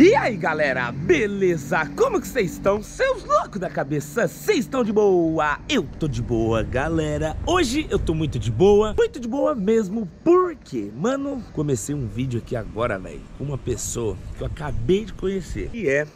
E aí galera, beleza? Como que vocês estão? Seus loucos da cabeça, vocês estão de boa? Eu tô de boa, galera Hoje eu tô muito de boa, muito de boa mesmo Porque, mano, comecei um vídeo aqui agora, velho Com uma pessoa que eu acabei de conhecer Que é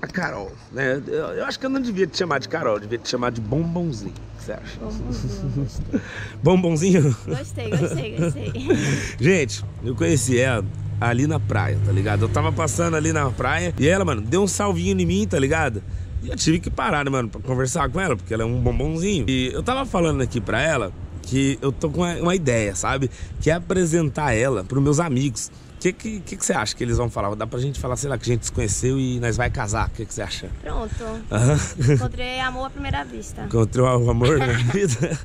a Carol, né? Eu, eu, acho que eu não devia te chamar de Carol, devia te chamar de Bombonzinho O que você acha? Bombonzinho, gostei Bombonzinho? Gostei, gostei, gostei Gente, eu conheci ela ali na praia, tá ligado? Eu tava passando ali na praia e ela, mano, deu um salvinho em mim, tá ligado? E eu tive que parar, né, mano, pra conversar com ela, porque ela é um bombonzinho. E eu tava falando aqui pra ela que eu tô com uma, ideia, sabe? Que é apresentar ela pros meus amigos. O que, que, que, você acha que eles vão falar? Dá pra gente falar, sei lá, que a gente se conheceu e nós vai casar. O que, que você acha? Pronto. Uhum. Encontrei amor à primeira vista. Encontrou o amor na vida?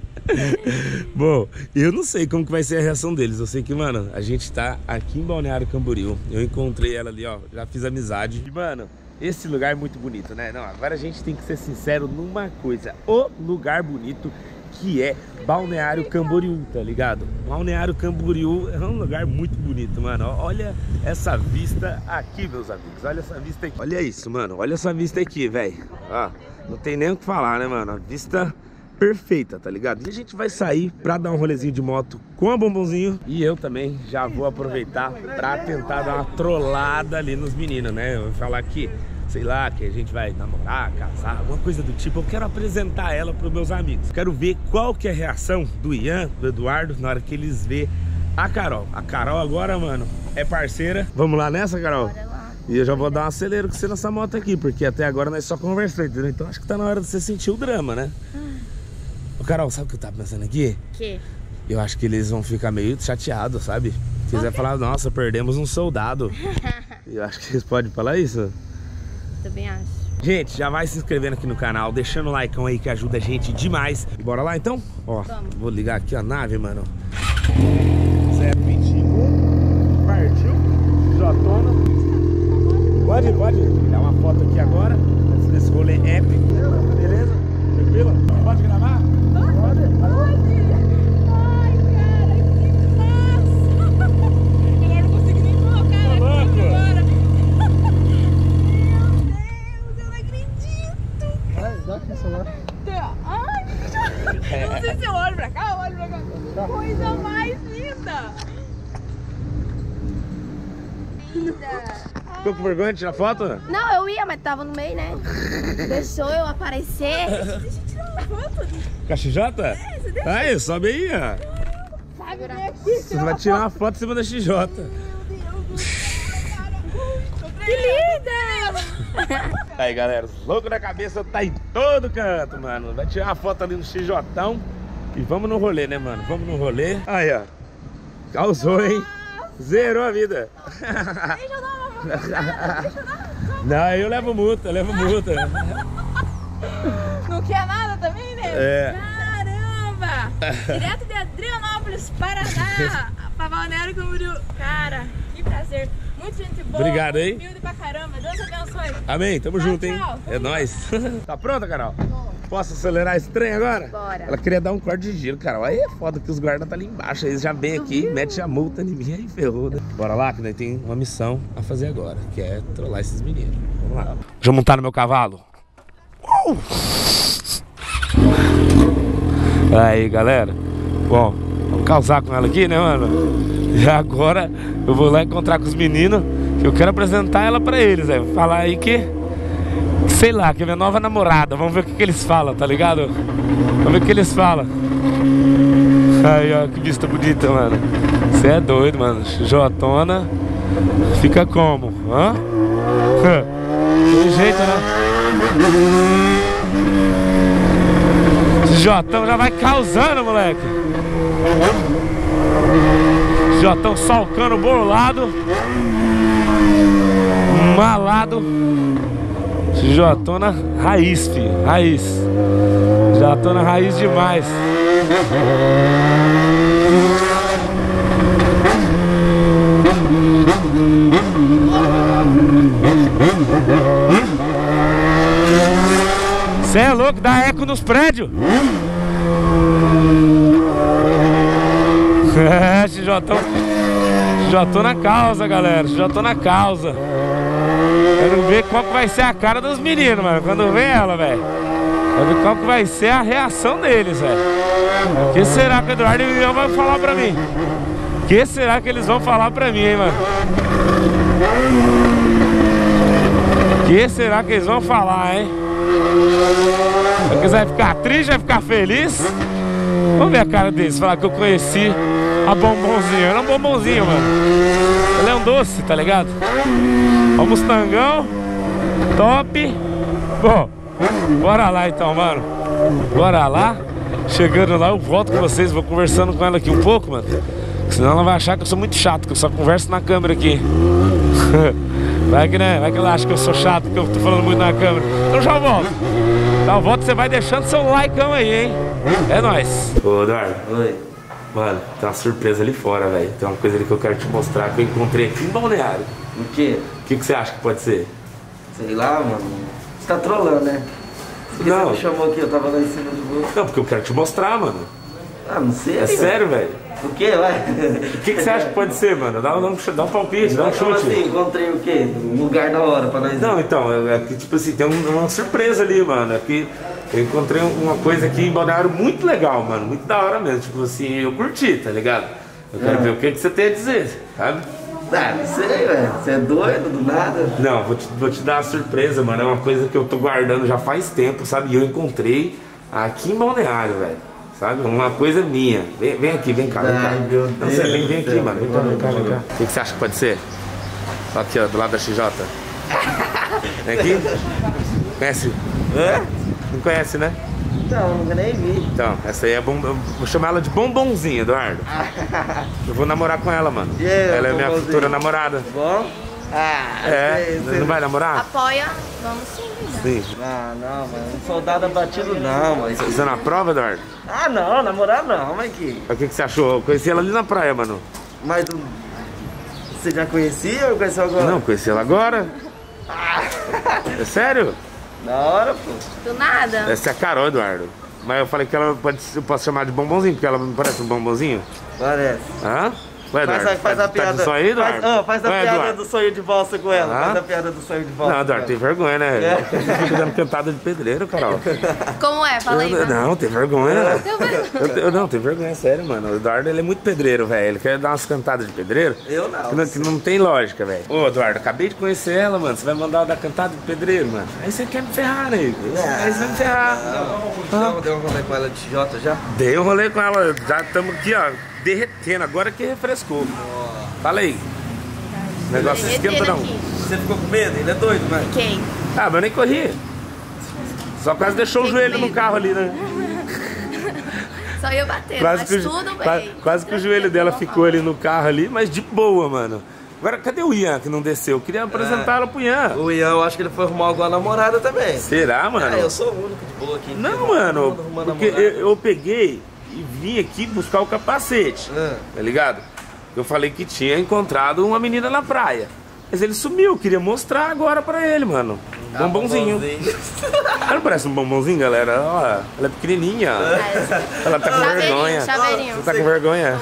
Bom, eu não sei como que vai ser a reação deles. Eu sei que, mano, a gente tá aqui em Balneário Camboriú. Eu encontrei ela ali, ó. Já fiz amizade. E, mano, esse lugar é muito bonito, né? Não, agora a gente tem que ser sincero numa coisa. O lugar bonito que é Balneário Camboriú, tá ligado? Balneário Camboriú é um lugar muito bonito, mano. Olha essa vista aqui, meus amigos. Olha essa vista aqui. Olha isso, mano. Olha essa vista aqui, velho. Ó, não tem nem o que falar, né, mano? A vista perfeita, tá ligado? E a gente vai sair pra dar um rolezinho de moto com a Bombonzinho E eu também já vou aproveitar pra tentar dar uma trollada ali nos meninos, né? Eu vou falar que sei lá, que a gente vai namorar, casar, alguma coisa do tipo, eu quero apresentar ela para os meus amigos. Quero ver qual que é a reação do Ian, do Eduardo, na hora que eles vê a Carol. A Carol agora, mano, é parceira. Vamos lá nessa, Carol? Bora lá. E eu já vou dar um acelero com você nessa moto aqui, porque até agora nós só conversamos, entendeu? Então acho que tá na hora de você sentir o drama, né? Ô, Carol, sabe o que eu tava pensando aqui? Que? Eu acho que eles vão ficar meio chateados, sabe? Se quiser falar, nossa, perdemos um soldado. eu acho que eles podem falar isso. Também acho. Gente, já vai se inscrevendo aqui no canal, deixando o like aí que ajuda a gente demais. Bora lá então? Ó, Vamos. vou ligar aqui a nave, mano. 021, partiu, Jotona. Pode, pode. Dar uma foto aqui agora, antes desse rolê épico. Beleza? Tranquilo? Pode gravar? Pode. Ai, cara, que massa! Eu não consigo nem colocar aqui louco. agora. Meu Deus, eu não acredito! Ai, dá aqui o celular. Ai, eu não sei se eu olho pra cá ou olho pra cá. Coisa mais linda! Linda! Ficou com vergonha de tirar foto? Não, eu ia, mas tava no meio, né? Deixou eu aparecer. Deixa eu tirar uma foto. KXJ? Aí, sobe aí, ó. Aqui. Você vai tirar uma foto em cima da XJ. Meu Deus! Que linda! Aí, galera, os loucos da cabeça tá em todo canto, mano. Vai tirar uma foto ali no XJ e vamos no rolê, né, mano? Vamos no rolê. Aí, ó. Causou, hein? Zerou a vida. Deixa eu dar uma Não, eu levo multa, eu levo multa. Não quer nada também, né? É. Caramba! Direto de Adrianópolis, Paraná, pra Balneário Camboriú. Cara, que prazer. Muito gente boa. Obrigado, hein? Humilde pra caramba. Deus abençoe. Amém, tamo Tchau, junto, hein? tchau. É nóis. Tá pronta, Carol? Posso acelerar esse trem agora? Bora. Ela queria dar um corte de giro, Carol. Aí é foda que os guardas tá ali embaixo. Eles já vêm aqui, mete a multa em mim aí ferrou, né? Bora lá, que nós tem uma missão a fazer agora, que é trollar esses meninos. Vamos lá. Deixa eu montar no meu cavalo. Uh! Aí, galera. Bom, vamos causar com ela aqui, né, mano? E agora eu vou lá encontrar com os meninos, que eu quero apresentar ela pra eles, é. Falar aí que sei lá, que é minha nova namorada. Vamos ver o que, que eles falam, tá ligado? Vamos ver o que eles falam. Aí, ó, que vista bonita, mano. Você é doido, mano. Jotona. Fica como? Hã? Tem jeito, né? Jotão já vai causando, moleque. Jotão salcando bolado. Malado. Jotona raiz, filho. Raiz. Jotona raiz demais. Cê é louco, dá eco nos prédios. É, XJ. XJ na causa, galera. XJ na causa. Ver qual que vai ser a cara dos meninos, mano. Quando vê ela, velho. Quero ver qual que vai ser a reação deles, velho. O que será que o Eduardo e o Ian vão falar pra mim? O que será que eles vão falar pra mim, hein, mano? O que será que eles vão falar, hein? Eles vão ficar triste, vai ficar feliz? Vamos ver a cara deles, falar que eu conheci a bombonzinho. Era um bombonzinho, mano. Ele é doce, tá ligado? Ó o Mustangão. Top. Bom, bora lá então, mano. Bora lá. Chegando lá, eu volto com vocês. Vou conversando com ela aqui um pouco, mano. Senão ela vai achar que eu sou muito chato, que eu só converso na câmera aqui. Vai que, né? Vai que ela acha que eu sou chato, que eu tô falando muito na câmera. Então já volto. Então volto, você vai deixando seu like aí, hein? É nóis. Ô, Eduardo. Oi. Mano, tem uma surpresa ali fora, velho. Tem uma coisa ali que eu quero te mostrar que eu encontrei aqui em Balneário. O quê? O que, que você acha que pode ser? Sei lá, mano. Você tá trolando, né? Por que Não. você me chamou aqui? Eu tava lá em cima de você. Não, porque eu quero te mostrar, mano. Ah, não sei. É velho. sério, velho. O quê, vai? O que, que você acha que pode ser, mano? Dá, um- dá um palpite, dá um Como assim? chute. Encontrei o quê? Um lugar da hora pra nós ir. Não, então, é é que tipo assim, tem um- uma surpresa ali, mano. É que eu encontrei uma coisa aqui em Balneário muito legal, mano. Muito da hora mesmo. Tipo assim, eu curti, tá ligado? Eu quero Ah. ver o que, que você tem a dizer, sabe? Ah, não sei, velho. Você é doido do nada? Não, vou te, vou te dar uma surpresa, mano. É uma coisa que eu tô guardando já faz tempo, sabe? E eu encontrei aqui em Balneário, velho. Sabe? Uma coisa minha. Vem, vem aqui, vem cá, vem cá. Ai, meu Não, você Deus vem, vem aqui, céu. mano. Vem cá, vem cá, vem cá. O que, que você acha que pode ser? Aqui, ó, do lado da XJ. Vem aqui. Conhece? Hã? Não conhece, né? Não, nunca nem vi. Então, essa aí é bom. Vou chamar ela de bombonzinho, Eduardo. Eu vou namorar com ela, mano. Aí, ela é minha futura namorada. Bom? Ah, É, sei, sei. não vai namorar? Apoia, vamos sim, né? Sim. Ah, não, mano. Um soldado abatido não, mas. Você na prova, Eduardo? Ah, não, namorar não, mas que. O que, que você achou? Eu conheci ela ali na praia, mano. Mas do... você já conhecia ou conheceu agora? Não, conheci ela agora. É sério? Da hora, pô. Do nada. Essa é a Carol, Eduardo. Mas eu falei que ela pode, eu posso chamar de bombonzinho, porque ela me parece um bombonzinho. Parece. Hã? Ué, Faz, a, faz a tá, piada. tá sonho, Eduardo? Faz, ah, faz a Ué, piada Eduardo? do sonho de valsa com ela. Ah? Faz a piada do sonho de valsa. Não, Eduardo, tem vergonha, né? É. Fica dando cantada de pedreiro, Carol. Como é? Fala aí, Eu- não, tem vergonha. Vergonha. Eu, eu- não, tem vergonha, sério, mano. O Eduardo ele é muito pedreiro, velho. Ele quer dar umas cantadas de pedreiro. Eu não. Que não, que não tem lógica, velho. Ô, Eduardo, acabei de conhecer ela, mano. Você vai mandar ela dar cantada de pedreiro, mano. Aí você quer me ferrar, né? Aí você vai me ferrar. Deu, deu um rolê com ela de Jota já? Dei um rolê com ela. Já estamos aqui, ó, derretendo. Agora que refrescou. Fala aí. O negócio não esquenta, não. aqui. Você ficou com medo? Ele é doido, né? Quem? Ah, mas eu nem corri. Só quase deixou o joelho no carro ali, né? Só eu batendo, Quase mas que, o- tudo bem. quase que o joelho dela ficou ali no carro ali, mas de boa, mano. Agora, cadê o Ian que não desceu? Eu queria apresentar ela pro Ian. O Ian, eu acho que ele foi arrumar alguma namorada também. Será, mano? Ah, eu sou o único de boa aqui. Não, mano, porque eu, eu peguei vim aqui buscar o capacete, Ah. tá ligado? Eu falei que tinha encontrado uma menina na praia. Mas ele sumiu, queria mostrar agora pra ele, mano. Ah, Bombonzinho. Ela não parece um bombonzinho, galera? Ó, ela é pequenininha. Ela tá com Chaveirinho, vergonha. chaveirinho. Você tá com vergonha?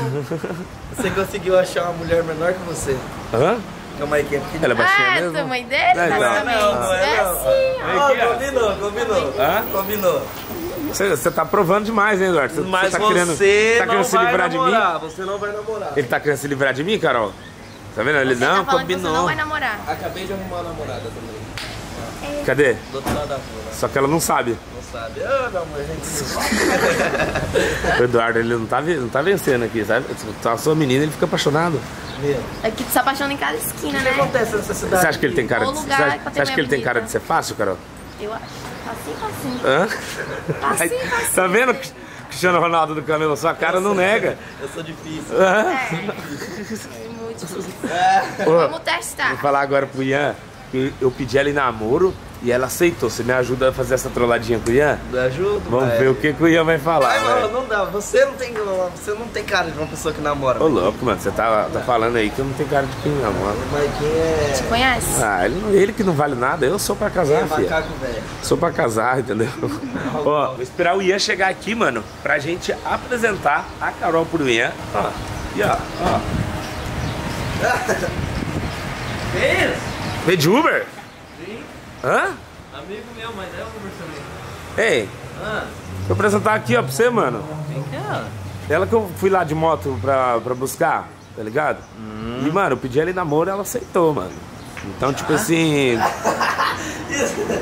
Você conseguiu achar uma mulher menor que você. Hã? Calma aí, que é pequenininha. Ela é baixinha Ah, mesmo? do tamanho dele, Não, não. basicamente. Não, não é é não. assim, ó. Ah, ó. combinou, combinou. Hã? Combinou. Você, você tá provando demais, hein, Eduardo? Você, Mas você você, tá querendo, tá não querendo se vai livrar de mim? namorar, você não vai namorar. Ele tá querendo se livrar de mim, Carol? Tá vendo? Ele Você não, tá que você combinou. não vai namorar. Acabei de arrumar uma namorada também. Cadê? Do outro lado da rua, Só que ela não sabe. não sabe. Ah, não, mas a gente O Eduardo, ele não tá, não tá vencendo aqui, sabe? Tá a sua menina, ele fica apaixonado. Meu. É que tu se apaixona em cada esquina, O que né? acontece nessa cidade? Você acha que ele tem cara de, você acha, você acha que ele tem cara de ser fácil, Carol? Eu acho. Assim, assim. Hã? Facinho, facinho. tá vendo, Cristiano Ronaldo do Camelo? Sua cara não nega. Eu sou difícil. Hã? É. Muito difícil. Ô, Vamos Vou testar. falar agora pro Ian eu pedi ela em namoro e ela aceitou. Você me ajuda a fazer essa trolladinha com o Ian? Me ajuda? Vamos vai. ver o que, que o Ian vai falar, Ai, mano, não dá. Você não tem, você não tem cara de uma pessoa que namora. Ô louco, mano, você tá, tá falando aí que eu não tenho cara de quem namora. O Marquinhos é... Conhece? Ah, ele, ele que não vale nada, eu sou pra é casar, filho. macaco velho. Sou pra casar, entendeu? Ó, vou esperar o Ian chegar aqui, mano, pra gente apresentar a Carol pro Ian. Ó, e ó, ó. Que isso? Veio de Uber? Sim. Hã? Amigo meu, mas é Uber também. Ei, Ah, deixa eu apresentar aqui, ó, pra você, mano. quem que é? Ela que eu fui lá de moto pra, pra buscar, tá ligado? E, mano, eu pedi ela em namoro e ela aceitou, mano. Então, tipo assim.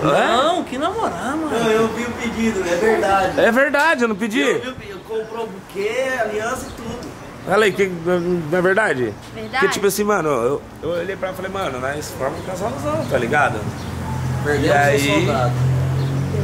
Não, que namorar, mano. Não, eu vi o pedido, é verdade. É verdade, eu não pedi. Eu vi o pedido, comprou buquê, aliança e tudo. Olha aí, que, não é verdade? Verdade. Porque, tipo assim, mano, eu, eu olhei pra ela e falei, mano, nós formamos um casalzão, tá ligado? Perdemos E aí? o soldado.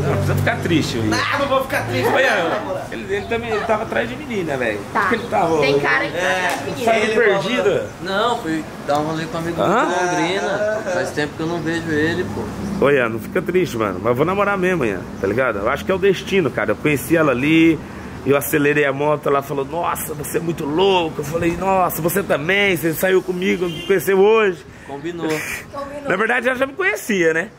Não, precisa ficar triste. Aí. Ah, não vou ficar triste. Olha, ele, ele também ele tava atrás de menina, velho. Tá. Por que ele tava. Tem cara que tá É, atrás de menino. Saiu Ele perdida. Não, fui dar um rolê com um amigo meu de Londrina. Faz tempo que eu não vejo ele, pô. Olha, não fica triste, mano. Mas eu vou namorar mesmo, amanhã, tá ligado? Eu acho que é o destino, cara. Eu conheci ela ali, eu acelerei a moto, ela falou, nossa, você é muito louco. Eu falei, nossa, você também, você saiu comigo, me conheceu hoje. Combinou. Combinou. Na verdade, ela já me conhecia, né?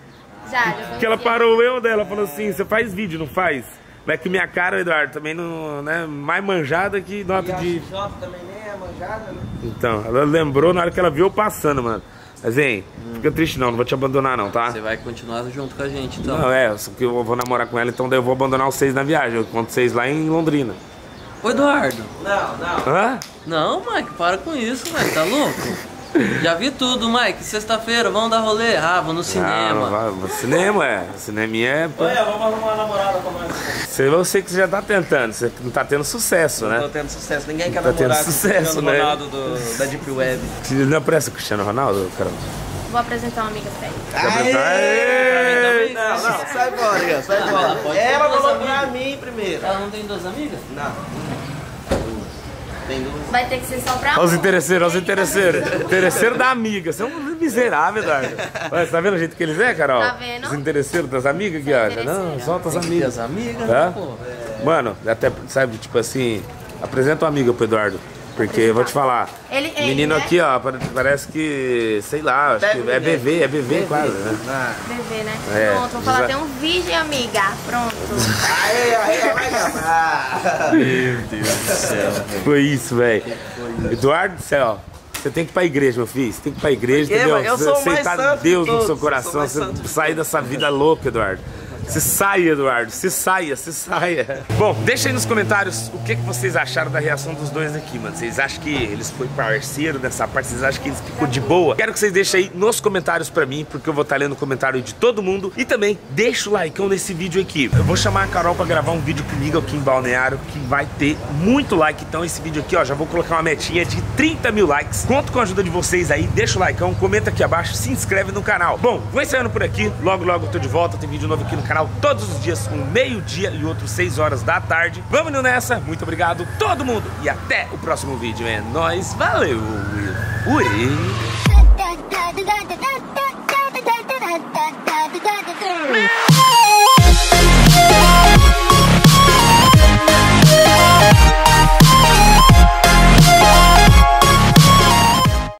Já, já Porque ela parou eu dela, falou assim, você faz vídeo, não faz? Mas é que minha cara, Eduardo, também não, né? Mais manjada que nota E a de. Também nem é manjada, né? Então, ela lembrou na hora que ela viu eu passando, mano. Mas, hein, fica triste não, não vou te abandonar não, tá? Você vai continuar junto com a gente, então. Não, é, só que eu vou namorar com ela, então daí eu vou abandonar os seis na viagem. Eu conto seis lá em Londrina. Ô, Eduardo. Não, não. Hã? Não, Mike, para com isso, Mike. Tá louco? Já vi tudo, Mike. Sexta-feira, vamos dar rolê? Ah, vou no Ah, cinema. vai- vai- cinema, é. Cinema é. pô. Olha, vamos arrumar uma namorada pra nós. Você, eu sei que você já tá tentando, você não tá tendo sucesso, Não tô né? tendo sucesso. Ninguém quer Tá tendo namorar com o sucesso, Cristiano né? Ronaldo do, da Deep Web. Não parece o Cristiano Ronaldo, cara? Vou apresentar uma amiga pra ele. Aê! Não, não, sai fora, sai Ah, fora. ela falou pra mim primeiro. Ela não tem duas amigas? Não. Vai ter que ser só pra Olha os interesseiros, olha os interesseiros. Interesseiro da amiga. Você é um miserável, Eduardo. Olha, você tá vendo o jeito que eles é, Carol? Tá vendo? Os interesseiros das amigas ó. interesseiros. Não, solta as que amigas. as amigas, Tá? né, pô? Mano, até, sabe, tipo assim, apresenta uma amiga pro Eduardo. Porque eu vou te falar, Ele- ele, menino né? aqui, ó, pare- parece que, sei lá, acho que é BV, é BV quase, né? Ah. Bebê, né? É, Pronto, vou falar, tem um vídeo, amiga. Pronto. Aê, aê, vai gravar. Foi isso, velho. Eduardo do céu, você tem que ir pra igreja, meu filho. Você tem que ir pra igreja, Por quê, entendeu? Eu sou Aceitar Deus no seu coração, você sair dessa vida louca, Eduardo. Se saia, Eduardo. Se saia, se saia. Bom, deixa aí nos comentários o que, que vocês acharam da reação dos dois aqui, mano. Vocês acham que eles foram parceiros nessa parte? Vocês acham que eles ficou de boa? Quero que vocês deixem aí nos comentários pra mim, porque eu vou estar lendo o comentário de todo mundo. E também deixa o like nesse vídeo aqui. Eu vou chamar a Carol pra gravar um vídeo comigo aqui em Balneário, que vai ter muito like. Então esse vídeo aqui, ó, já vou colocar uma metinha de 30 mil likes. Conto com a ajuda de vocês aí. Deixa o like, comenta aqui abaixo, se inscreve no canal. Bom, vou encerrando por aqui. Logo, logo eu tô de volta. Tem vídeo novo aqui no canal canal todos os dias, um meio-dia e outro 6 horas da tarde. Vamos nessa, muito obrigado todo mundo e até o próximo vídeo. É nóis, valeu e fui!